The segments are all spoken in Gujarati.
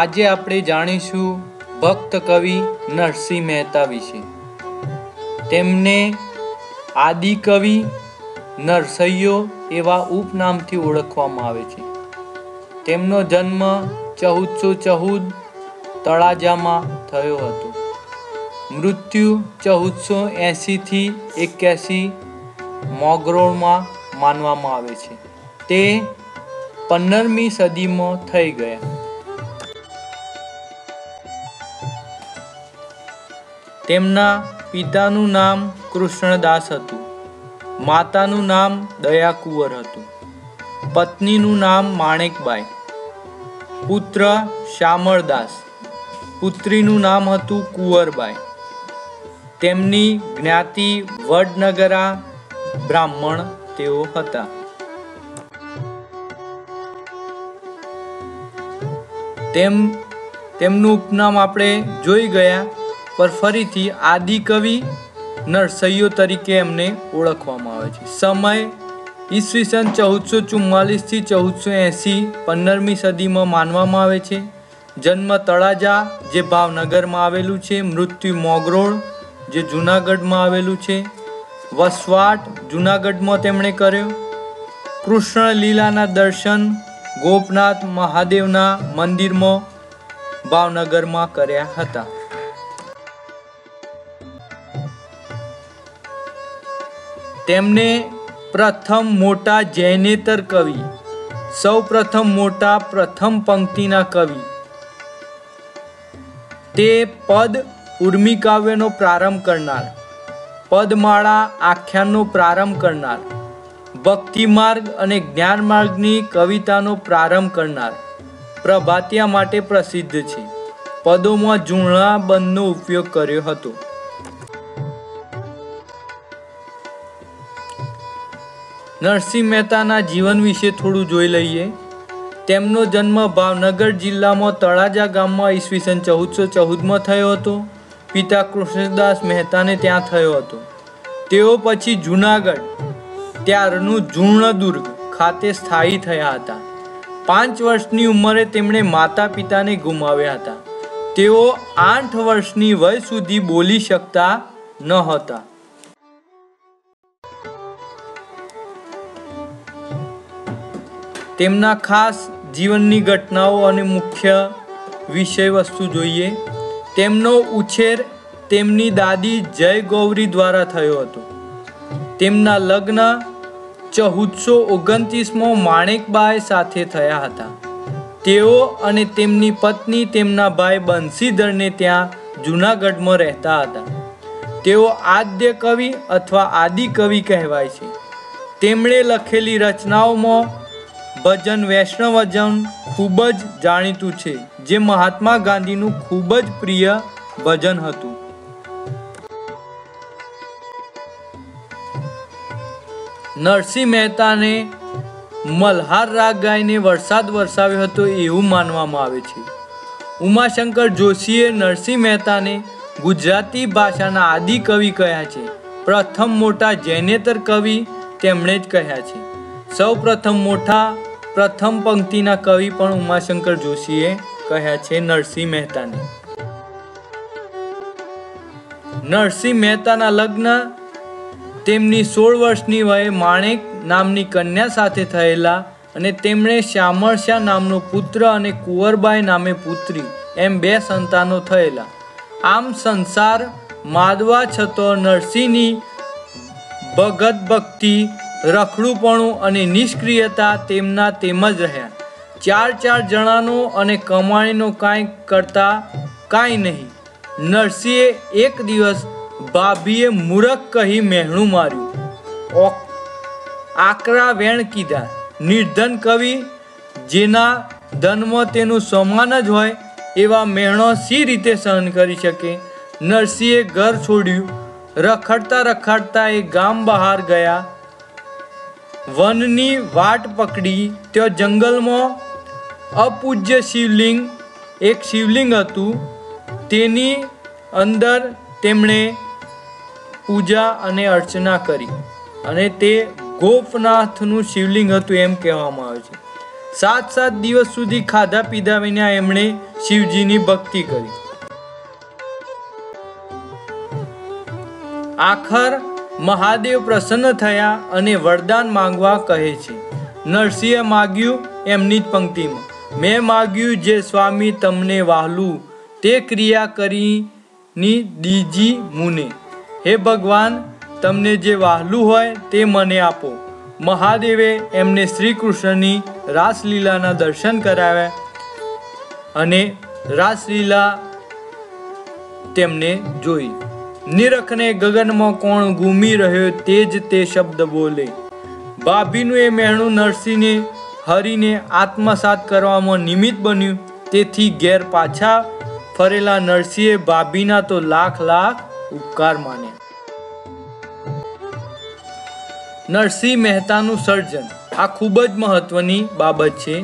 આજે આપણે જાણીશું ભક્ત કવિ નરસિંહ મહેતા વિશે. તેમને આદિકવિ નરસૈયો એવા ઉપનામથી ઓળખવામાં આવે છે. તેમનો જન્મ ચૌદસો ચૌદ તળાજામાં થયો હતો. મૃત્યુ ચૌદસો એંશીથી એક્યાસી મોગરોળમાં માનવામાં આવે છે. તે પંદરમી સદીમાં થઈ ગયા. તેમના પિતાનું નામ કૃષ્ણદાસ હતું. માતાનું નામ દયાકુંવર હતું. પત્નીનું નામ માણેકબાઈ. પુત્ર શામળદાસ પુત્રીનું નામ હતું કુંવરબાઈ. તેમની જ્ઞાતિ વડનગરા બ્રાહ્મણ તેઓ હતા. તેમ, તેમનું ઉપનામ આપણે જોઈ ગયા. પર ફરીથી આદિકવિ નરસૈયો તરીકે એમને ઓળખવામાં આવે છે. સમય ઈસવીસન ચૌદસો ચુમ્માલીસથી ચૌદસો એંસી પંદરમી સદીમાં માનવામાં આવે છે. જન્મ તળાજા, જે ભાવનગરમાં આવેલું છે. મૃત્યુ મોગરોળ, જે જૂનાગઢમાં આવેલું છે. વસવાટ જૂનાગઢમાં તેમણે કર્યો. કૃષ્ણ લીલાના દર્શન ગોપનાથ મહાદેવના મંદિરમાં ભાવનગરમાં કર્યા હતા. તેમને પ્રથમ મોટા જૈનેતર કવિ, સૌ પ્રથમ મોટા પ્રથમ પંક્તિના કવિ. તે પદ ઉર્મી કાવ્યનો પ્રારંભ કરનાર, પદમાળા આખ્યાનનો પ્રારંભ કરનાર ભક્તિ માર્ગ અને જ્ઞાન માર્ગની કવિતાનો પ્રારંભ કરનાર પ્રભાતિયા માટે પ્રસિદ્ધ છે. પદોમાં જૂણા બંધનો ઉપયોગ કર્યો હતો. નરસિંહ મહેતાના જીવન વિશે થોડું જોઈ લઈએ. તેમનો જન્મ ભાવનગર જિલ્લામાં તળાજા ગામમાં ઈસવીસન ચૌદસો ચૌદમાં થયો હતો. પિતા કૃષ્ણદાસ મહેતાને ત્યાં થયો હતો. તેઓ પછી જૂનાગઢ, ત્યારનું જૂર્ણદુર્ગ ખાતે સ્થાયી થયા હતા. પાંચ વર્ષની ઉંમરે તેમણે માતા પિતાને ગુમાવ્યા હતા. તેઓ આઠ વર્ષની વય સુધી બોલી શકતા ન હતા. તેમના ખાસ જીવનની ઘટનાઓ અને મુખ્ય વિષય વસ્તુ જોઈએ. તેમનો ઉછેર તેમની દાદી જય ગૌરી દ્વારા થયો હતો. તેમના લગ્ન ચૌદસો ઓગણત્રીસમાં માણેકબાઈ સાથે થયા હતા. તેઓ અને તેમની પત્ની તેમના ભાઈ બંસીધરને ત્યાં જૂનાગઢમાં રહેતા હતા. તેઓ આદ્ય કવિ અથવા આદિ કવિ કહેવાય છે. તેમણે લખેલી રચનાઓમાં ભજન વૈષ્ણવજન ખૂબ જ જાણીતું છે, જે મહાત્મા ગાંધીનું ખૂબ જ પ્રિય ભજન હતું. નરસિંહ મહેતાને મલ્હાર રાગ ગાઈને વરસાદ વરસાવ્યો હતો એવું માનવામાં આવે છે. ઉમાશંકર જોશીએ નરસિંહ મહેતાને ગુજરાતી ભાષાના આદિ કવિ કહ્યા છે. પ્રથમ મોટા જૈનેતર કવિ તેમણે જ કહ્યા છે. સૌ પ્રથમ મોટા, પ્રથમ પંક્તિના કવિ પણ ઉમાશંકર જોશીએ કહ્યા છે નરસિંહ મહેતાને. નરસિંહ મહેતાના લગ્ન તેમની સોળ વર્ષની વયે માણેક નામની કન્યા સાથે થયેલા અને તેમણે શ્યામળશ્યા નામનો પુત્ર અને કુંવરબાઈ નામે પુત્રી એમ બે સંતાનો થયેલા. આમ સંસાર માદવા છતો નરસિંહની ભગત ભક્તિ રખડુપણું અને નિષ્ક્રિયતા તેમના તેમ જ રહ્યા. ચાર ચાર જણાનો અને કમાણીનો કાંઈ કરતા કાંઈ નહીં. નરસિંહે એક દિવસ ભાભીએ મૂરખ કહી મહેણું માર્યું. આકરા વેણ કીધા. નિર્ધન કવિ, જેના ધનમાં તેનું સમાન જ હોય, એવા મહેણો સી રીતે સહન કરી શકે? નરસિંહે ઘર છોડ્યું. રખડતા રખડતા એ ગામ બહાર ગયા. વનની વાટ પકડી ત્યાં જંગલમાં અપૂજ્ય શિવલિંગ, એક શિવલિંગ હતું. તેની અંદર તેમણે પૂજા અને અર્ચના કરી અને તે ગોપનાથનું શિવલિંગ હતું એમ કહેવામાં આવે છે. સાત સાત દિવસ સુધી ખાધા પીધા વિના એમણે શિવજીની ભક્તિ કરી. આખર મહાદેવ પ્રસન્ન થયા અને વરદાન માંગવા કહે છે. નરસિંહે માગ્યું એમની જ પંક્તિમાં, મેં માગ્યું જે સ્વામી તમને વહાલું, તે ક્રિયા કરીની દીજી મુને. હે ભગવાન, તમને જે વહાલું હોય તે મને આપો. મહાદેવે એમને શ્રી કૃષ્ણની રાસલીલાના દર્શન કરાવ્યા અને રાસલીલા તેમને જોઈ. નિરખને ગગનમાં કોણ ઘૂમી રહ્યો તે જ તે શબ્દ બોલે. ભાભીનું એ મહેણું નરસિંહને, હરીને આત્મસાત કરવામાં નિમિત્ત બન્યું. તેથી ઘેર પાછા ફરેલા નરસિંહે ભાભીના તો લાખ લાખ ઉપકાર માને નરસિંહ મહેતાનું સર્જન. આ ખૂબ જ મહત્વની બાબત છે.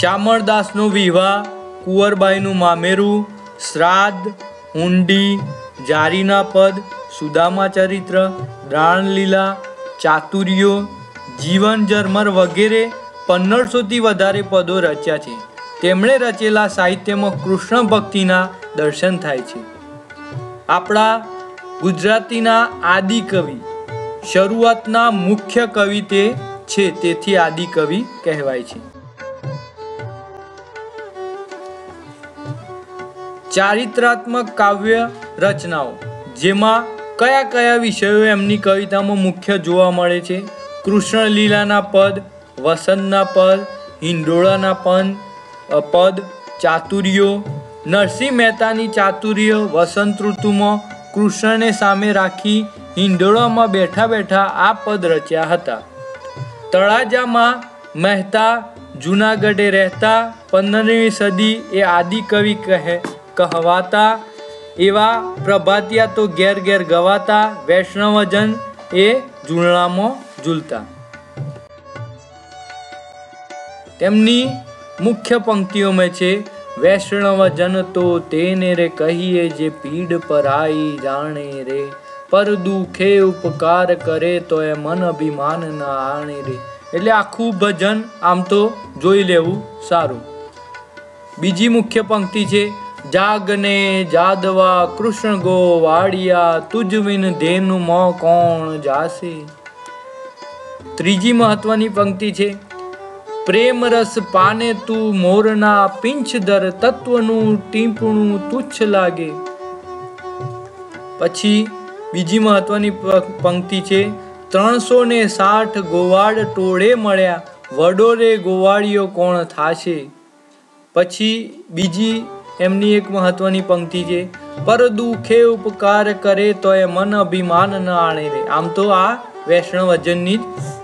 શામળદાસનો વિવાહ, કુંવરબાઈનું મામેરું, શ્રાદ્ધ હુંડી જારીના પદ, સુદામા ચરિત્ર દાણલીલા ચાતુર્યો, જીવન જર્મર વગેરે પંદરસોથી વધારે પદો રચ્યા છે. તેમણે રચેલા સાહિત્યમાં કૃષ્ણ ભક્તિના દર્શન થાય છે. આપણા ગુજરાતીના આદિ કવિ શરૂઆતના મુખ્ય કવિ તે છે, તેથી આદિ કવિ કહેવાય છે. ચારિત્રાત્મક કાવ્ય રચનાઓ, જેમાં કયા કયા વિષયો એમની કવિતામાં મુખ્ય જોવા મળે છે? કૃષ્ણ લીલાના પદ, વસંતના પદ, હિંડોળાના પદ પદ, ચાતુર્યો, નરસિંહ મહેતાની ચાતુર્ય, વસંત ઋતુમાં કૃષ્ણને સામે રાખી હિંડોળામાં બેઠા બેઠા આ પદ રચ્યા હતા. તળાજામાં મહેતા જૂનાગઢે રહેતા પંદરમી સદી એ આદિ કવિ કહે, કહેવાતા એવા પ્રભાતિયા તો ઘેર ઘેર ગવાતા વૈષ્ણવજન એ ઝૂંળામાં ઝૂલતા. તેમની મુખ્ય પંક્તિઓમાં છે, વૈષ્ણવજન તો તેને રે કહીએ જે પીડ પર આઈ જાણે રે, પર દુખે ઉપકાર કરે તો એ મન અભિમાન ના આણે રે. એટલે આખું ભજન આમ તો જોઈ લેવું સારું. બીજી મુખ્ય પંક્તિ છે જાગને જાદવા કૃષ્ણ ગો વાડિયા, તુજ વિન ધેનુ મો કોણ જાશે? ત્રીજી મહત્વની પંક્તિ છે પ્રેમ રસ પાને તું મોરના પિંછધર તત્વનું ટીપણું તુચ્છ લાગે. પછી બીજી મહત્વની પંક્તિ છે ત્રણસો ને સાઠ ગોવાડ ટોળે મળ્યા, વડોરે ગોવાળીઓ કોણ થાશે? પછી બીજી એમની એક મહત્વની પંક્તિ છે, પર દુખે ઉપકાર કરે તો એ મન અભિમાન ન આણે રે. આમ તો આ વૈષ્ણવજનની જ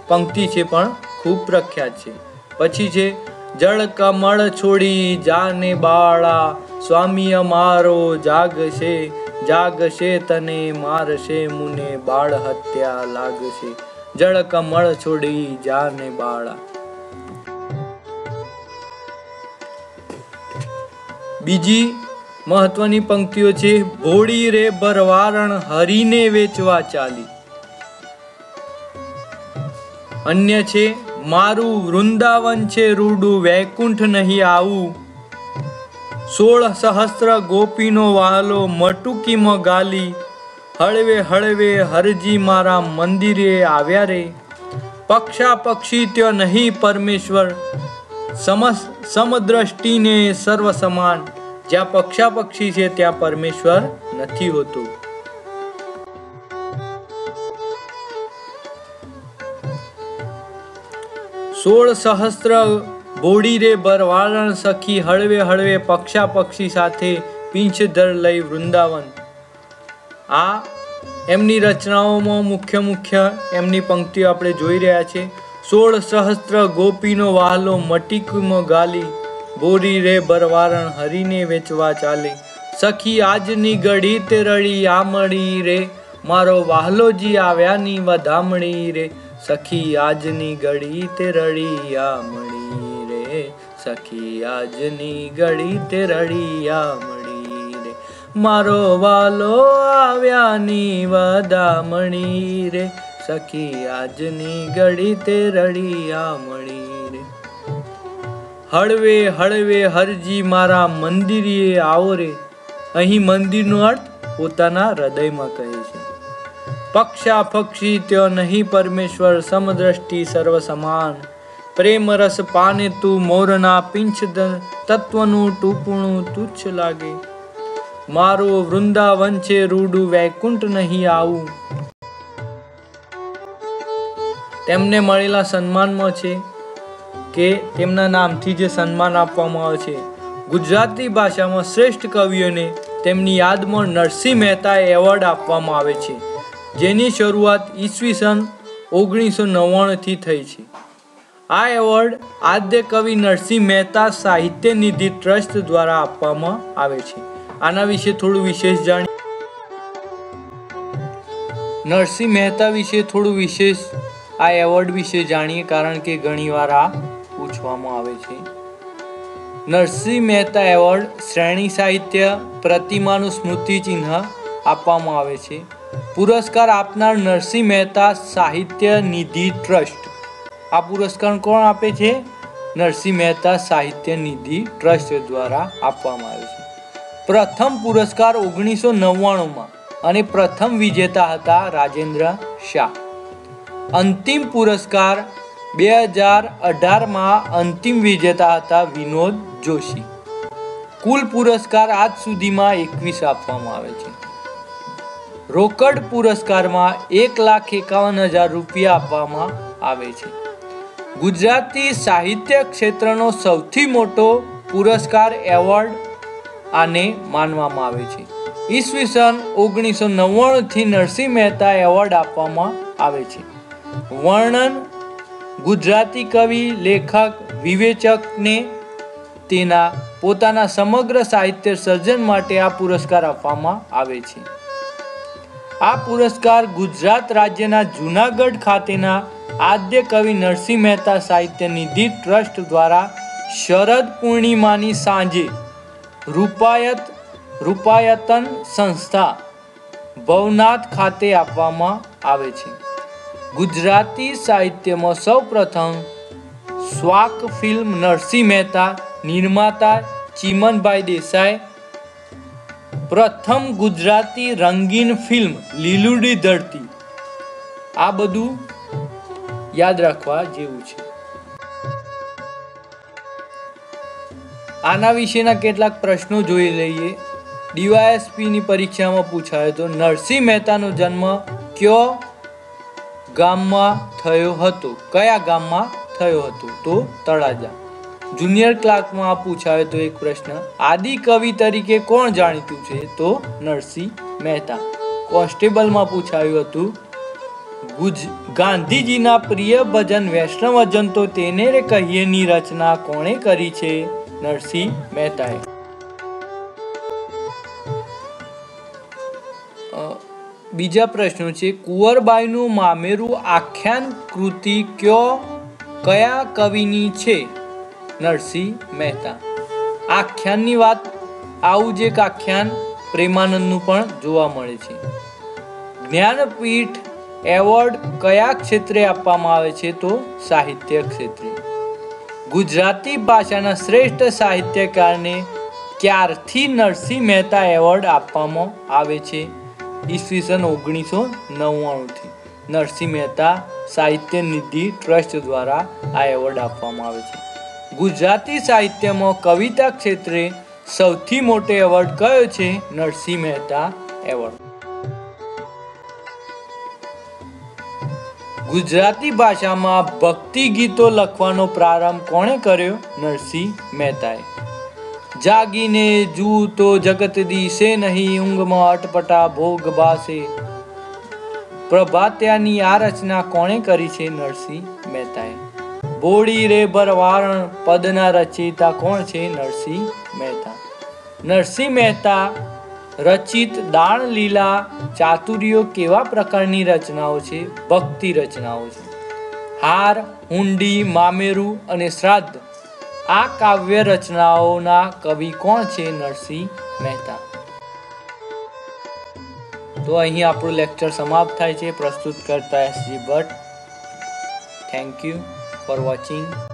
પંક્તિ છે, પણ ખૂબ પ્રખ્યાત છે. પછી છે, જળ કમળ છોડી જાને બાળા, સ્વામી અમારો જાગશે જાગશે તને મારશે મુને બાળ હત્યા લાગશે. જળ કમળ છોડી જાને બાળા. બીજી મહત્વની પંક્તિઓ છે, ભોળી રે ભરવારણ હરીને વેચવા ચાલી. અન્ય છે, મારું વૃંદાવન છે, રૂડું વૈકુંઠ નહીં આવું. સોળ સહસ્ત્ર ગોપીનો વાહલો મટુકીમાં ગાલી, હળવે હળવે, હરજી મારા મંદિરે આવ્યા રે. પક્ષા પક્ષી ત્યો નહીં પરમેશ્વર સમદ્રષ્ટિને સર્વ સમાન જ્યાં પક્ષા પક્ષી છે, ત્યાં પરમેશ્વર નથી હોતું. સોળ સહસ્ત્ર બોડી રે બરવારણ સખી હળવે હળવે પક્ષા પક્ષી સાથે પિંચધર લઈ વૃંદાવન. આ એમની રચનાઓમાં મુખ્ય મુખ્ય એમની પંક્તિઓ આપણે જોઈ રહ્યા છે. સોળ સહસ્ત્ર ગોપીનો વાહલો મટીકમાં ગાલી બોરી રે બરવારણ હરીને વેચવા ચાલે. સખી આજની ગળી તે રળી આમળી રે. મારો વાહલોજી આવ્યાની વધામણી રે. સખી આજની ગળી તે રળી આમળી રે. સખી આજની ગળી તે રળી આમળી રે. મારો વાલો આવ્યાની વધામણી રે. સખી આજની ગળી તે રળી મળી રે હળવે હળવે, હરજી મારા મંદિરીએ આવો રે. અહીં મંદિરનો અર્થ પોતાના હૃદયમાં કહે છે. પક્ષા પક્ષી ત્યો નહીં પરમેશ્વર, સમદ્રષ્ટિ સર્વ સમાન પ્રેમ રસ પાને તું મોરના પિંછ તત્વનું ટૂંકણું તુચ્છ લાગે. મારું વૃંદાવન છે રૂડું, વૈકુંઠ નહીં આવું. તેમને મળેલા સન્માનમાં છે. કે તેમના નામથી જે સન્માન આપવામાં આવે છે. ગુજરાતી ભાષામાં શ્રેષ્ઠ કવિઓને તેમની યાદમાં નરસિંહ મહેતા એવોર્ડ આપવામાં આવે છે, જેની શરૂઆત ઈસવીસન ઓગણીસો નવ્વાણુંથી થઈ છે. આ એવોર્ડ આદ્ય કવિ નરસિંહ મહેતા સાહિત્ય નિધિ ટ્રસ્ટ દ્વારા આપવામાં આવે છે. આના વિશે થોડું વિશેષ જાણી નરસિંહ મહેતા વિશે થોડું વિશેષ આ એવોર્ડ વિશે જાણીએ, કારણ કે ઘણીવાર આ પૂછવામાં આવે છે. નરસિંહ મહેતા એવોર્ડ શ્રેણી સાહિત્ય પ્રતિમાનું સ્મૃતિ ચિહ્ન આપવામાં આવે છે. પુરસ્કાર આપનાર નરસિંહ મહેતા સાહિત્ય નિધિ ટ્રસ્ટ. આ પુરસ્કાર કોણ આપે છે? નરસિંહ મહેતા સાહિત્ય નિધિ ટ્રસ્ટ દ્વારા આપવામાં આવે છે. પ્રથમ પુરસ્કાર ઓગણીસો નવ્વાણુંમાં અને પ્રથમ વિજેતા હતા રાજેન્દ્ર શાહ. અંતિમ પુરસ્કાર બે હજાર અઢારમાં અંતિમ વિજેતા હતા વિનોદ જોશી. કુલ પુરસ્કાર આજ સુધીમાં એકવીસ આપવામાં આવે છે. રોકડ પુરસ્કારમાં એક લાખ એકાવન હજાર રૂપિયા આપવામાં આવે છે. ગુજરાતી સાહિત્ય ક્ષેત્રનો સૌથી મોટો પુરસ્કાર એવોર્ડ આને માનવામાં આવે છે. ઈસવીસન ઓગણીસો નવ્વાણુંથી નરસિંહ મહેતા એવોર્ડ આપવામાં આવે છે. વર્ણન ગુજરાતી કવિ, લેખક, વિવેચકને તેના પોતાના સમગ્ર સાહિત્ય સર્જન માટે આ પુરસ્કાર આપવામાં આવે છે. આ પુરસ્કાર ગુજરાત રાજ્યના જૂનાગઢ ખાતેના આદ્ય કવિ નરસિંહ મહેતા સાહિત્ય નિધિ ટ્રસ્ટ દ્વારા શરદ પૂર્ણિમાની સાંજે રૂપાયત, રૂપાયતન સંસ્થા ભવનાથ ખાતે આપવામાં આવે છે. ગુજરાતી સાહિત્યમાં સૌપ્રથમ સ્વાક ફિલ્મ નરસિંહ મહેતા, નિર્માતા ચિમનભાઈ દેસાઈ, પ્રથમ ગુજરાતી રંગીન ફિલ્મ લીલુડી ધરતી. આ બધું યાદ રાખવા જેવું છે. આના વિશેના કેટલાક પ્રશ્નો જોઈ લઈએ. ડીવાયએસપીની પરીક્ષામાં પૂછાયો તો નરસિંહ મહેતાનો જન્મ કયો? ગામમાં થયો હતો. કયા ગામમાં થયો હતો? તો તળાજા. જુનિયર ક્લાર્કમાં પૂછાયો તો એક પ્રશ્ન. આદિ કવિ તરીકે કોણ જાણીતું છે? તો નરસિંહ મહેતા. કોન્સ્ટેબલમાં પૂછાયું હતું, ગુજ, ગાંધીજીના પ્રિય ભજન વૈષ્ણવજન તો તેને રે કહીએની રચના કોણે કરી છે? નરસિંહ મહેતાએ. બીજા પ્રશ્નો છે, કુંવરબાઈનું મામેરું આખ્યાન કૃતિ કયો, કયા કવિની છે? નરસિંહ મહેતા. આખ્યાનની વાત, આવું જ એક આખ્યાન પ્રેમાનંદનું પણ જોવા મળે છે. જ્ઞાનપીઠ એવોર્ડ કયા ક્ષેત્રે આપવામાં આવે છે તો સાહિત્ય ક્ષેત્રે. ગુજરાતી ભાષાના શ્રેષ્ઠ સાહિત્યકારને ક્યારથી નરસિંહ મહેતા એવોર્ડ આપવામાં આવે છે? ઈસવીસન ઓગણીસો નવ્વાણુંથી નરસિંહ મહેતા સાહિત્ય નિધિ ટ્રસ્ટ દ્વારા આ એવોર્ડ આપવામાં આવે છે. ગુજરાતી સાહિત્યમાં કવિતા ક્ષેત્રે સૌથી મોટો એવોર્ડ કયો છે? નરસિંહ મહેતા એવોર્ડ. ગુજરાતી ભાષામાં ભક્તિ ગીતો લખવાનો પ્રારંભ કોણે કર્યો? નરસિંહ મહેતાએ. જાગીને જૂ તો જગત દિશે નહીં ઊંઘમાં અટપટા ભોગ બાસે. પ્રભાત્યાની આ રચના કોણે કરી છે નરસિંહ મહેતાએ? બોડી રે બરવારણ પદના રચયિતા કોણ છે નરસિંહ મહેતા? નરસિંહ મહેતા રચિત દાણ લીલા ચાતુર્યો કેવા પ્રકારની રચનાઓ છે? ભક્તિ રચનાઓ છે. હાર, હુંડી, મામેરું અને શ્રાદ્ધ આ કાવ્ય રચનાઓના કવિ કોણ છે નરસિંહ મહેતા? તો અહીં આપણું લેક્ચર સમાપ્ત થાય છે. પ્રસ્તુત કરતા SG Bhatt. Thank you for watching